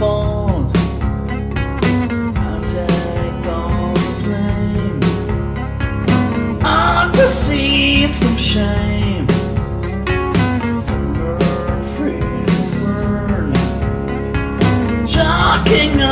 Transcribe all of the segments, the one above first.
fault. I'll take all the blame. I'm perceived from shame. Freeze, and burn. Chalking up.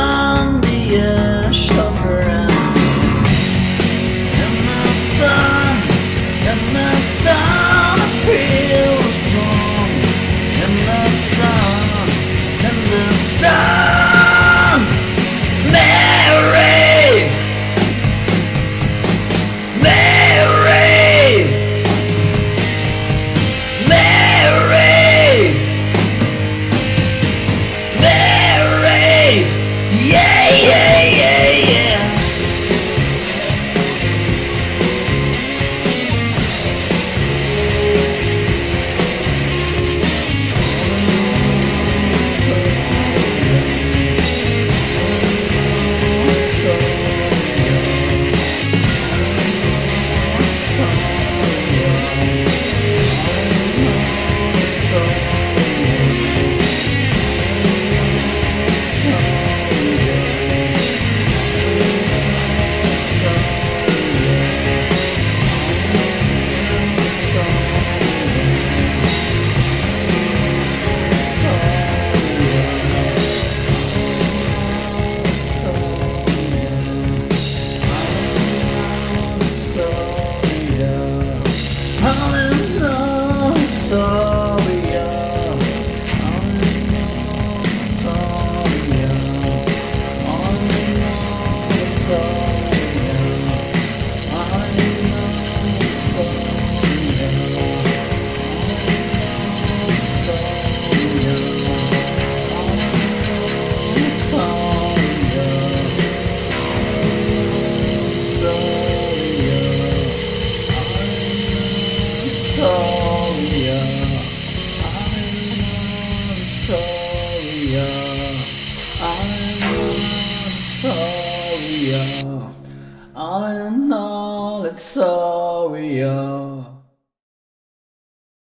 So